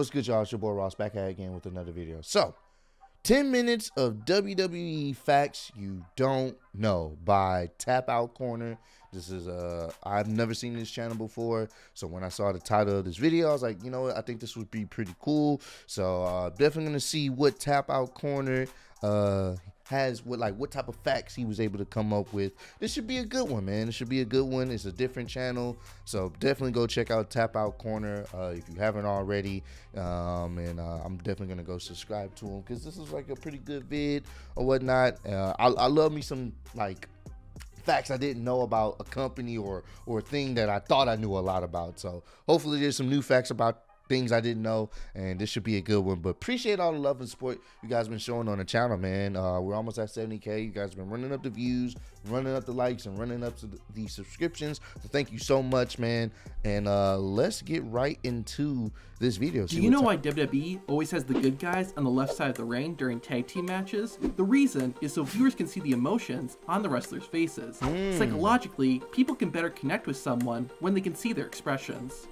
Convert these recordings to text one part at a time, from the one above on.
What's good, y'all? It's your boy Ross back at it again with another video. So, 10 minutes of WWE facts you don't know by Tap Out Corner. This is uh I've never seen this channel before. So when I saw the title of this video, I was like, you know what, I think this would be pretty cool. So uh definitely gonna see what Tap Out Corner uh has what like what type of facts he was able to come up with. This should be a good one, man. It should be a good one. It's a different channel, so definitely go check out Tap Out Corner uh, if you haven't already. Um, and uh, I'm definitely gonna go subscribe to him because this is like a pretty good vid or whatnot. Uh, I, I love me some like facts I didn't know about a company or or a thing that I thought I knew a lot about. So hopefully there's some new facts about things I didn't know, and this should be a good one. But appreciate all the love and support you guys been showing on the channel, man. Uh, we're almost at 70k. You guys been running up the views, running up the likes, and running up the, the subscriptions. So thank you so much, man. And uh, let's get right into this video. Do you know why WWE always has the good guys on the left side of the ring during tag team matches? The reason is so viewers can see the emotions on the wrestlers' faces. Mm. Psychologically, people can better connect with someone when they can see their expressions.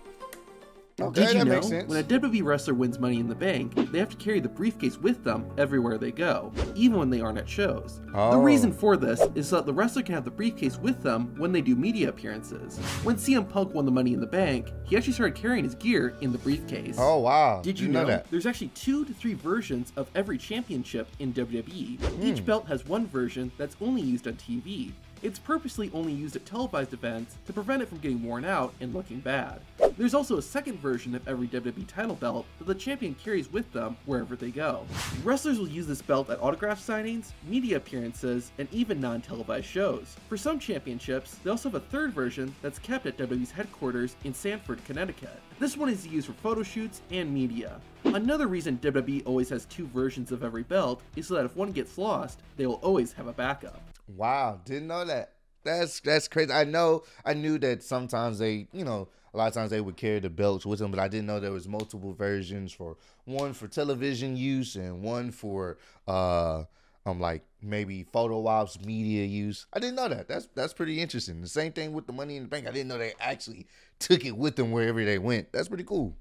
Okay, Did you know when a WWE wrestler wins Money in the Bank, they have to carry the briefcase with them everywhere they go, even when they aren't at shows. Oh. The reason for this is so that the wrestler can have the briefcase with them when they do media appearances. When CM Punk won the Money in the Bank, he actually started carrying his gear in the briefcase. Oh wow! Did you Didn't know, that? there's actually two to three versions of every championship in WWE? Each hmm. belt has one version that's only used on TV. It's purposely only used at televised events to prevent it from getting worn out and looking bad. There's also a second version of every WWE title belt that the champion carries with them wherever they go. Wrestlers will use this belt at autograph signings, media appearances, and even non-televised shows. For some championships, they also have a third version that's kept at WWE's headquarters in Stamford, Connecticut. This one is used for photo shoots and media. Another reason WWE always has two versions of every belt is so that if one gets lost, they will always have a backup. Wow, didn't know that. That's that's crazy. I know I knew that sometimes they, you know, a lot of times they would carry the belts with them, but I didn't know there was multiple versions for one for television use and one for uh um like maybe photo ops media use. I didn't know that. That's that's pretty interesting. The same thing with the money in the bank. I didn't know they actually took it with them wherever they went. That's pretty cool.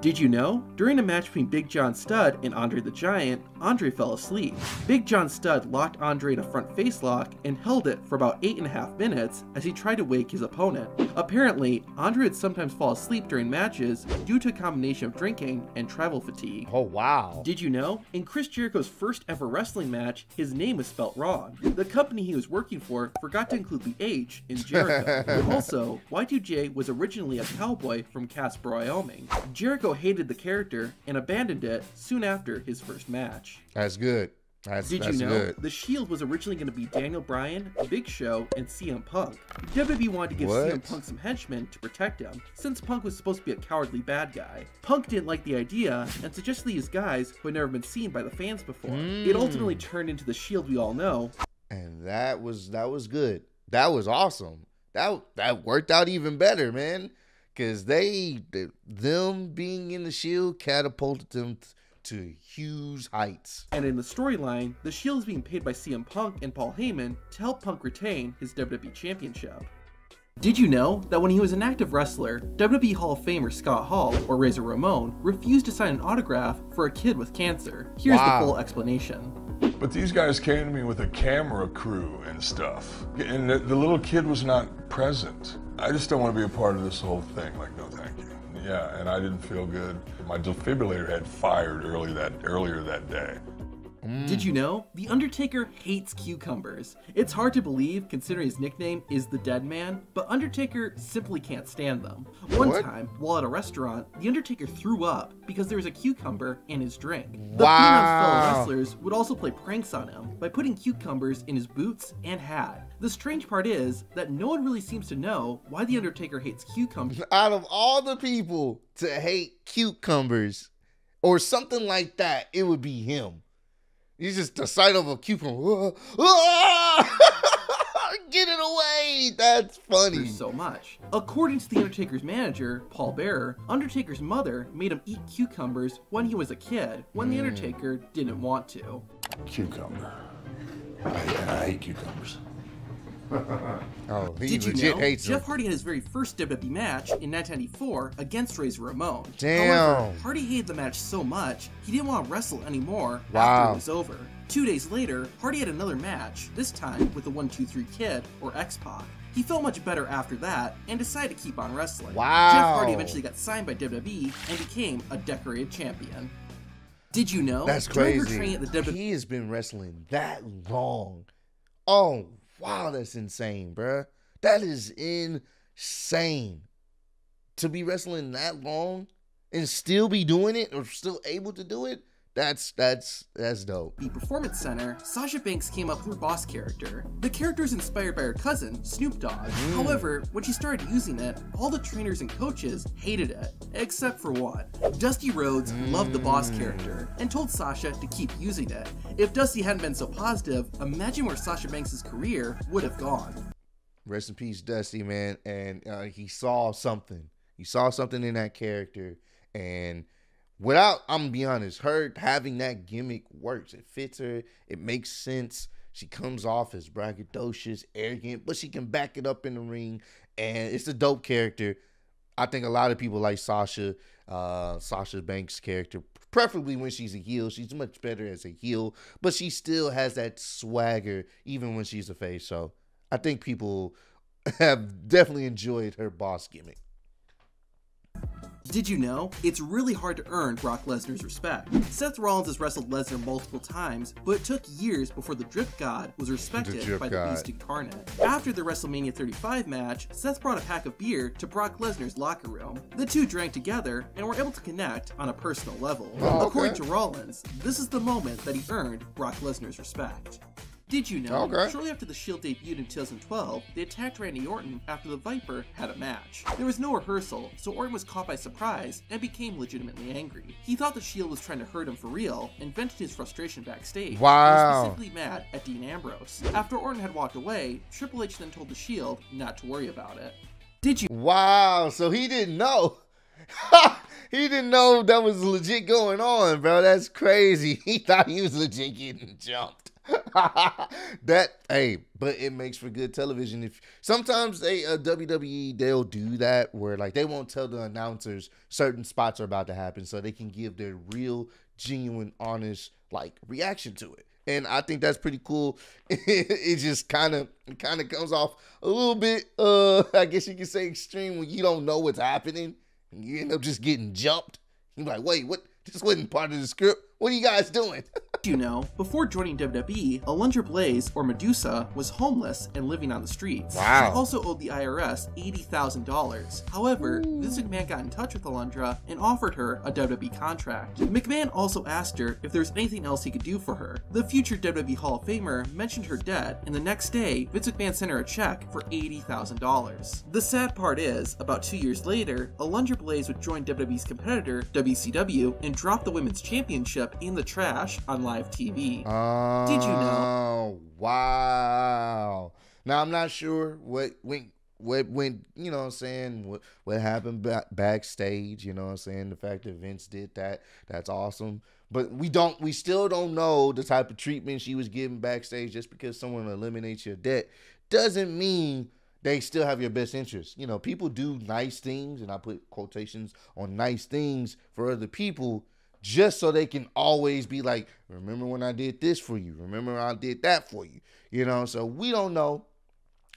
Did you know? During a match between Big John Studd and Andre the Giant, Andre fell asleep. Big John Studd locked Andre in a front face lock and held it for about 8.5 minutes as he tried to wake his opponent. Apparently, Andre would sometimes fall asleep during matches due to a combination of drinking and travel fatigue. Oh wow. Did you know? In Chris Jericho's first ever wrestling match, his name was spelt wrong. The company he was working for forgot to include the H in Jericho. also, Y2J was originally a cowboy from Casper, Wyoming. Jericho hated the character and abandoned it soon after his first match. That's good. That's, Did that's you know good. the Shield was originally going to be Daniel Bryan, Big Show, and CM Punk? WWE wanted to give What? CM Punk some henchmen to protect him, since Punk was supposed to be a cowardly bad guy. Punk didn't like the idea and suggested they use guys who had never been seen by the fans before. It ultimately Hmm. turned into the Shield we all know, and that was that was good. That was awesome. That that worked out even better, man. Cause they, they them being in the shield catapulted them t- to huge heights. and in the storyline, the Shield is being paid by CM Punk and Paul Heyman to help Punk retain his WWE Championship. Did you know that when he was an active wrestler, WWE Hall of Famer Scott Hall, or Razor Ramon, refused to sign an autograph for a kid with cancer? Here's Wow. the full explanation. But these guys came to me with a camera crew and stuff. And the, the little kid was not present. I just don't want to be a part of this whole thing. Like, no, thank you. Yeah, and I didn't feel good. My defibrillator had fired early that earlier that day. Did you know? The Undertaker hates cucumbers. It's hard to believe considering his nickname is the Dead Man, but Undertaker simply can't stand them. One What? time, while at a restaurant, The Undertaker threw up because there was a cucumber in his drink. The Wow. Fellow wrestlers would also play pranks on him by putting cucumbers in his boots and hat. The strange part is that no one really seems to know why The Undertaker hates cucumbers. Out of all the people to hate cucumbers or something like that, it would be him. He's just the sight of a cucumber. Get it away! That's funny. so much. According to The Undertaker's manager, Paul Bearer, Undertaker's mother made him eat cucumbers when he was a kid, when The hmm. Undertaker didn't want to. Cucumber. I, I hate cucumbers. oh, he Did you legit know hates Jeff him. Hardy had his very first WWE match in 1994 against Razor Ramon? Damn. However, Hardy hated the match so much he didn't want to wrestle anymore after it was over. Two days later, Hardy had another match, this time with the 123 Kid, or X-Pac. He felt much better after that and decided to keep on wrestling. Wow. Jeff Hardy eventually got signed by WWE and became a decorated champion. Did you know? That's crazy. training at the WWE He has been wrestling that long. Oh, wow, that's insane, bruh. That is insane. To be wrestling that long and still be doing it or still able to do it, that's that's that's dope. The Performance Center, Sasha Banks came up with her boss character. The character is inspired by her cousin, Snoop Dogg. However, when she started using it, all the trainers and coaches hated it, except for one. Dusty Rhodes loved the boss character and told Sasha to keep using it. If Dusty hadn't been so positive, imagine where Sasha Banks' career would have gone. Rest in peace, Dusty, man. And uh, he saw something. He saw something in that character. And without, I'm gonna be honest, her having that gimmick works. It fits her. It makes sense. She comes off as braggadocious, arrogant, but she can back it up in the ring. And it's a dope character. I think a lot of people like Sasha, uh, Sasha Banks' character, preferably when she's a heel. She's much better as a heel, but she still has that swagger even when she's a face. So I think people have definitely enjoyed her boss gimmick. Did you know? It's really hard to earn Brock Lesnar's respect. Seth Rollins has wrestled Lesnar multiple times, but it took years before the Drip God was respected Drip by God. the Beast Incarnate. After the WrestleMania 35 match, Seth brought a pack of beer to Brock Lesnar's locker room. The two drank together and were able to connect on a personal level. Oh, According to Rollins, this is the moment that he earned Brock Lesnar's respect. Did you know? Okay. Shortly after the Shield debuted in 2012, they attacked Randy Orton after the Viper had a match. There was no rehearsal, so Orton was caught by surprise and became legitimately angry. He thought the Shield was trying to hurt him for real and vented his frustration backstage. Wow. was specifically mad at Dean Ambrose. After Orton had walked away, Triple H then told the Shield not to worry about it. Did you Wow. So he didn't know. he didn't know that was legit going on, bro. That's crazy. He thought he was legit getting jumped. that hey, but it makes for good television. If sometimes they uh, WWE they'll do that where like they won't tell the announcers certain spots are about to happen, so they can give their real, genuine, honest like reaction to it. And I think that's pretty cool. it just kind of kind of comes off a little bit, uh, I guess you could say extreme when you don't know what's happening and you end up just getting jumped. You're like, wait, what? This wasn't part of the script. What are you guys doing? You know, before joining WWE, Alundra Blaze, or Medusa, was homeless and living on the streets. Wow. She also owed the IRS $80,000. However, Vince McMahon got in touch with Alundra and offered her a WWE contract. McMahon also asked her if there was anything else he could do for her. The future WWE Hall of Famer mentioned her debt, and the next day, Vince McMahon sent her a check for $80,000. The sad part is, about two years later, Alundra Blaze would join WWE's competitor, WCW, and drop the Women's Championship in the trash on live TV. Did you know? Oh, Wow. Now I'm not sure what went what went, you know what I'm saying, what what happened back, backstage, you know what I'm saying? The fact that Vince did that, that's awesome. But we don't we still don't know the type of treatment she was given backstage just because someone eliminates your debt doesn't mean they still have your best interest. You know, people do nice things and I put quotations on nice things for other people just so they can always be like, remember when I did this for you? Remember I did that for you? You know, so we don't know.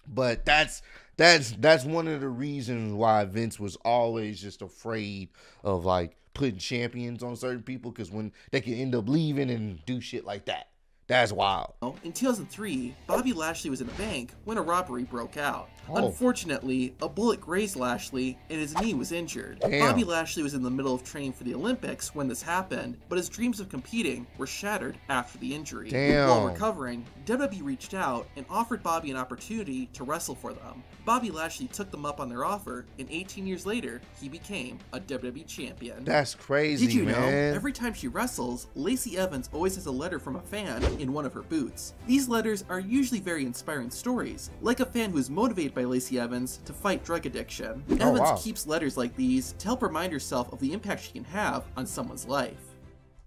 But that's that's that's one of the reasons why Vince was always just afraid of like putting champions on certain people because when they can end up leaving and do shit like that. That's wild. In 2003, Bobby Lashley was in a bank when a robbery broke out. Oh. Unfortunately, a bullet grazed Lashley and his knee was injured. Damn. Bobby Lashley was in the middle of training for the Olympics when this happened, but his dreams of competing were shattered after the injury. Damn. While recovering, WWE reached out and offered Bobby an opportunity to wrestle for them. Bobby Lashley took them up on their offer, and 18 years later, he became a WWE champion. That's crazy, Did you know? Every time she wrestles, Lacey Evans always has a letter from a fan in one of her boots. These letters are usually very inspiring stories, like a fan who is motivated by Lacey Evans to fight drug addiction. Oh, Evans Oh, wow. keeps letters like these to help remind herself of the impact she can have on someone's life.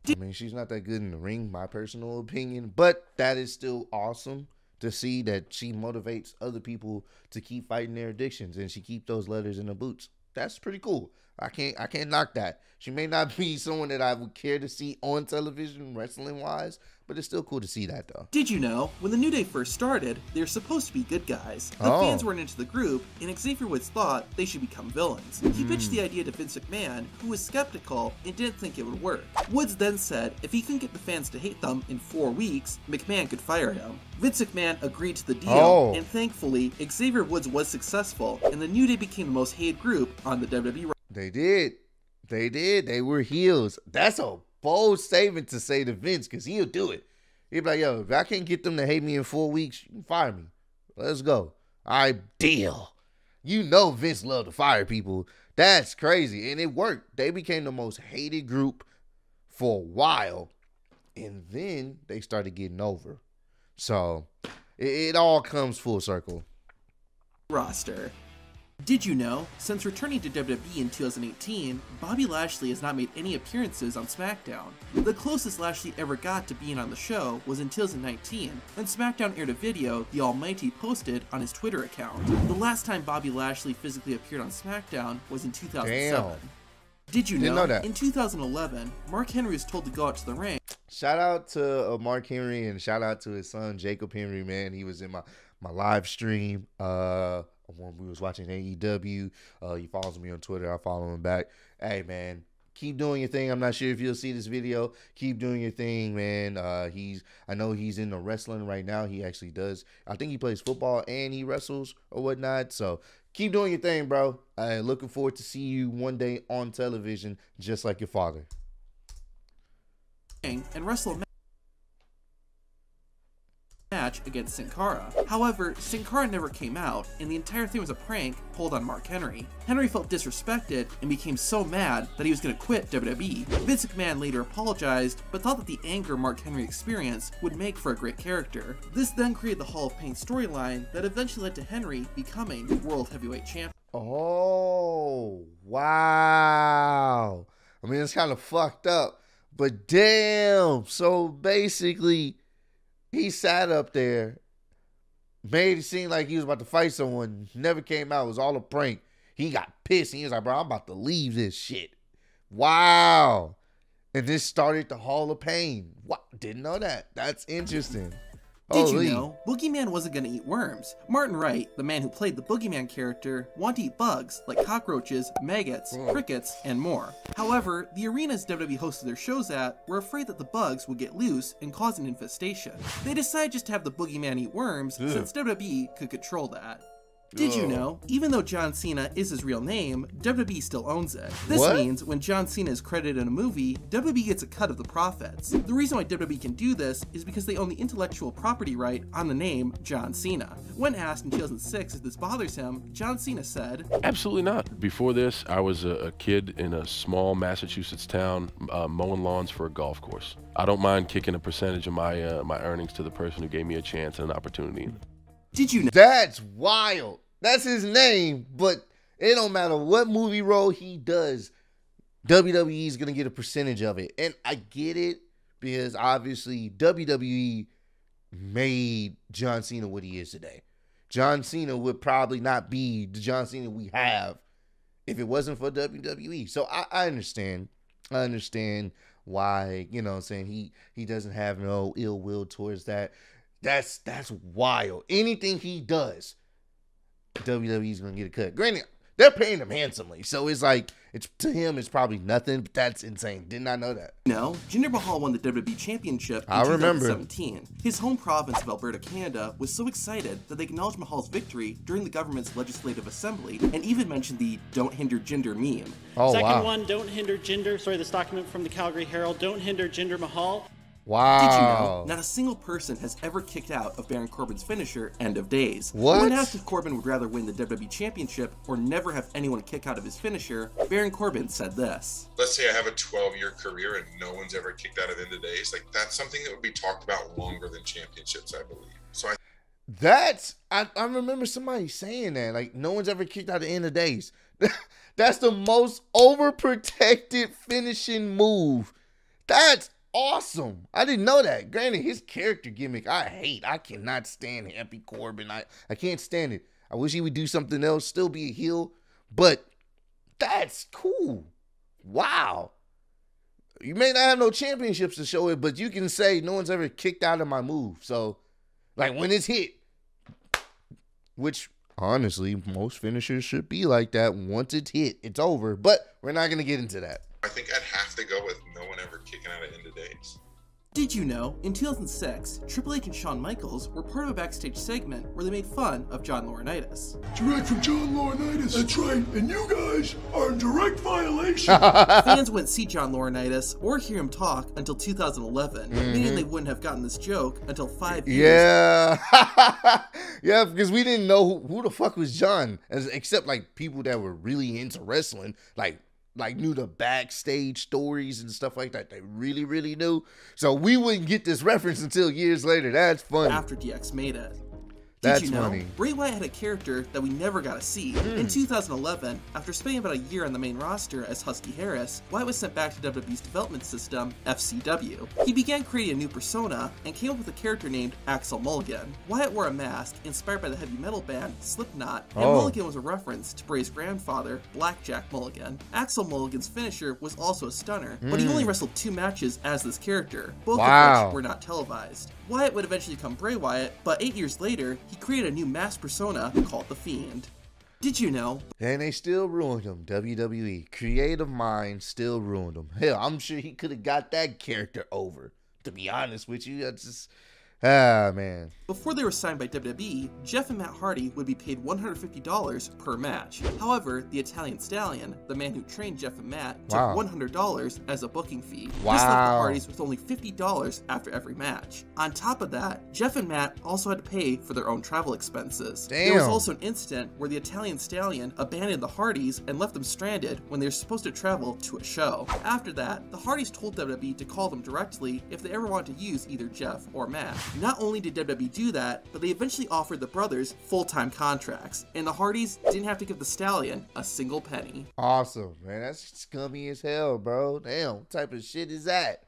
I mean, she's not that good in the ring, my personal opinion, but that is still awesome to see that she motivates other people to keep fighting their addictions and she keep those letters in the boots. That's pretty cool. I can't I can't knock that. She may not be someone that I would care to see on television wrestling wise, but it's still cool to see that though. Did you know, when the New Day first started, they were supposed to be good guys. The Oh. fans weren't into the group, and Xavier Woods thought they should become villains. He hmm. pitched the idea to Vince McMahon, who was skeptical and didn't think it would work. Woods then said if he couldn't get the fans to hate them in four weeks, McMahon could fire him. Vince McMahon agreed to the deal, Oh. and thankfully, Xavier Woods was successful, and the New Day became the most hated group on the WWE They did. They did. They were heels. That's a bold statement to say to Vince because he'll do it. He'll be like, yo, if I can't get them to hate me in four weeks, you can fire me. Let's go. I deal. You know Vince loved to fire people. That's crazy. And it worked. They became the most hated group for a while. And then they started getting over. So it, it all comes full circle. roster. Did you know, since returning to WWE in 2018, Bobby Lashley has not made any appearances on SmackDown. The closest Lashley ever got to being on the show was in 2019, when SmackDown aired a video the Almighty posted on his Twitter account. The last time Bobby Lashley physically appeared on SmackDown was in 2007. Damn. Did you know, know that. in 2011, Mark Henry was told to go out to the ring Shout out to uh, Mark Henry and shout out to his son Jacob Henry. Man, he was in my my live stream uh when we was watching AEW. Uh, he follows me on Twitter. I follow him back. Hey man, keep doing your thing. I'm not sure if you'll see this video. Keep doing your thing, man. Uh, he's I know he's in the wrestling right now. He actually does. I think he plays football and he wrestles or whatnot. So keep doing your thing, bro. Uh, looking forward to see you one day on television, just like your father. and wrestle a match against Sin Cara. However, Sin Cara never came out, and the entire thing was a prank pulled on Mark Henry. Henry felt disrespected and became so mad that he was going to quit WWE. Vince McMahon later apologized, but thought that the anger Mark Henry experienced would make for a great character. This then created the Hall of Pain storyline that eventually led to Henry becoming World Heavyweight Champion. Oh, wow. I mean, it's kind of fucked up, but damn. So basically, he sat up there, made it seem like he was about to fight someone, never came out. It was all a prank. He got pissed. He was like, bro, I'm about to leave this shit. Wow. And this started the Hall of Pain. What? Didn't know that. That's interesting. Did Holy. you know Boogeyman wasn't going to eat worms? Martin Wright, the man who played the Boogeyman character, wanted to eat bugs like cockroaches, maggots, Mm. crickets, and more. However, the arenas WWE hosted their shows at were afraid that the bugs would get loose and cause an infestation. They decided just to have the Boogeyman eat worms Ugh. since WWE could control that. Did you know, even though John Cena is his real name, WWE still owns it? This What? means when John Cena is credited in a movie, WWE gets a cut of the profits. The reason why WWE can do this is because they own the intellectual property right on the name John Cena. When asked in 2006 if this bothers him, John Cena said, Absolutely not. Before this, I was a, a kid in a small Massachusetts town uh, mowing lawns for a golf course. I don't mind kicking a percentage of my uh, my earnings to the person who gave me a chance and an opportunity. Did you know? That's wild. That's his name, but it don't matter what movie role he does. WWE is gonna get a percentage of it, and I get it because obviously WWE made John Cena what he is today. John Cena would probably not be the John Cena we have if it wasn't for WWE. So I, I understand. I understand why, you know I'm saying, he he doesn't have no ill will towards that. That's that's wild. Anything he does, WWE's gonna get a cut. Granted, they're paying him handsomely. So it's like it's to him it's probably nothing, but that's insane. Did not know that. No, Jinder Mahal won the WWE Championship in I remember. 2017. His home province of Alberta, Canada, was so excited that they acknowledged Mahal's victory during the government's legislative assembly, and even mentioned the "Don't Hinder Jinder" meme. Oh Second wow. one, don't hinder Jinder. Sorry, this document from the Calgary Herald. Don't hinder Jinder Mahal. Wow. Did you know not a single person has ever kicked out of Baron Corbin's finisher, End of Days? What? When asked if Corbin would rather win the WWE Championship or never have anyone kick out of his finisher, Baron Corbin said this. let's say I have a 12 year career and no one's ever kicked out of end of days, like that's something that would be talked about longer than championships, I believe. So I That's I, I remember somebody saying that. Like no one's ever kicked out the end of days. That's the most overprotected finishing move. That's awesome. I didn't know that. Granted, his character gimmick, I hate. I cannot stand Happy Corbin. I, I can't stand it. I wish he would do something else, still be a heel, but that's cool. Wow. You may not have no championships to show it, but you can say no one's ever kicked out of my move. So, like when it's hit, which honestly, most finishers should be like that. Once it's hit, it's over. But we're not going to get into that. I think I'd have to go with no one ever kicking out of end of days. Did you know, in 2006, Triple H and Shawn Michaels were part of a backstage segment where they made fun of John Laurinaitis. Direct from John Laurinaitis. That's right. And you guys are in direct violation. Fans wouldn't see John Laurinaitis or hear him talk until 2011, mm-hmm. meaning they wouldn't have gotten this joke until five years Yeah. yeah, because we didn't know who, who the fuck was John, as, except like people that were really into wrestling, like like knew the backstage stories and stuff like that. They really, really knew. So we wouldn't get this reference until years later. That's funny. after DX made it. That's Did you know funny. Hmm. Bray Wyatt had a character that we never got to see? In 2011, after spending about a year on the main roster as Husky Harris, Wyatt was sent back to WWE's development system, FCW. He began creating a new persona and came up with a character named Axel Mulligan. Wyatt wore a mask inspired by the heavy metal band Slipknot, and Oh. Mulligan was a reference to Bray's grandfather, Blackjack Mulligan. Axel Mulligan's finisher was also a stunner, but he only wrestled two matches as this character, both Hmm. Wow. of which were not televised. Wyatt would eventually become Bray Wyatt, but eight years later, he created a new masked persona called The Fiend. Did you know? And they still ruined him. WWE. Creative mind still ruined him. Hell, I'm sure he could have got that character over. To be honest with you, that's just ah man. Before they were signed by WWE, Jeff and Matt Hardy would be paid $150 per match. However, the Italian Stallion, the man who trained Jeff and Matt, took Wow. $100 as a booking fee. This left the Hardys with only $50 after every match. On top of that, Jeff and Matt also had to pay for their own travel expenses. There was also an incident where the Italian Stallion abandoned the Hardys and left them stranded when they were supposed to travel to a show. After that, the Hardys told WWE to call them directly if they ever wanted to use either Jeff or Matt. Not only did WWE do that, but they eventually offered the brothers full-time contracts, and the Hardys didn't have to give the Stallion a single penny. Awesome, man. That's scummy as hell, bro. Damn, what type of shit is that?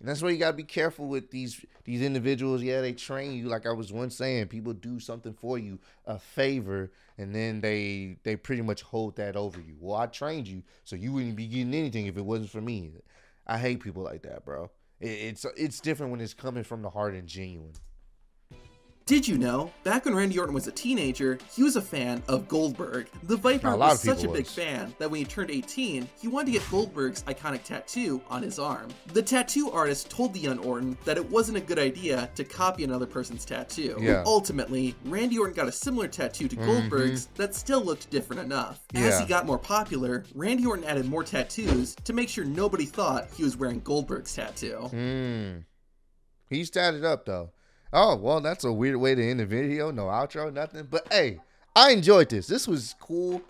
And that's why you gotta be careful with these these individuals. Yeah, they train you. Like I was once saying, people do something for you, a favor, and then they they pretty much hold that over you. Well, I trained you, so you wouldn't be getting anything if it wasn't for me. I hate people like that, bro. It, it's it's different when it's coming from the heart and genuine. Did you know, back when Randy Orton was a teenager, he was a fan of Goldberg. The Viper was such a big fan that when he turned 18, he wanted to get Goldberg's iconic tattoo on his arm. The tattoo artist told the young Orton that it wasn't a good idea to copy another person's tattoo. Yeah. Mm-hmm. Ultimately, Randy Orton got a similar tattoo to Goldberg's that still looked different enough. As Yeah. he got more popular, Randy Orton added more tattoos to make sure nobody thought he was wearing Goldberg's tattoo. Mm. He's tatted up though. Oh well, that's a weird way to end the video. No outro, nothing. But hey, I enjoyed this. This was cool.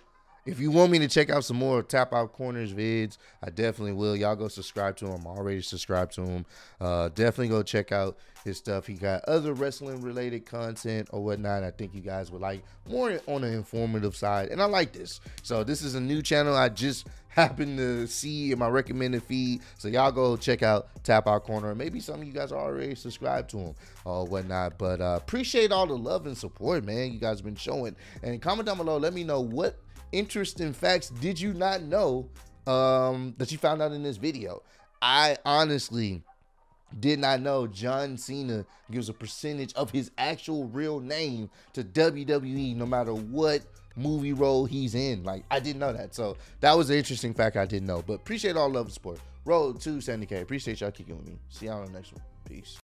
If you want me to check out some more Tap Out Corners vids, I definitely will. Y'all go subscribe to him. I'm already subscribed to him. Uh, definitely go check out his stuff. He got other wrestling related content or whatnot. I think you guys would like more on the informative side, and I like this. So this is a new channel I just happened to see in my recommended feed. So y'all go check out Tap Out Corner. Maybe some of you guys are already subscribed to him or whatnot. But uh, appreciate all the love and support, man. You guys been showing. And comment down below. Let me know what interesting facts did you not know um, that you found out in this video. I honestly did not know John Cena gives a percentage of his actual real name to WWE no matter what movie role he's in. Like I didn't know that. So that was an interesting fact I didn't know. But appreciate all love and support. Road to 70K. Appreciate y'all kicking with me. See y'all on the next one. Peace.